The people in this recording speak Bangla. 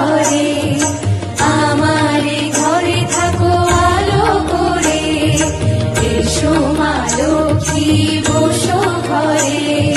ঘরে আমার ঘরে থাকো আলো করে। এসো মা লক্ষ্মী বসো ঘরে।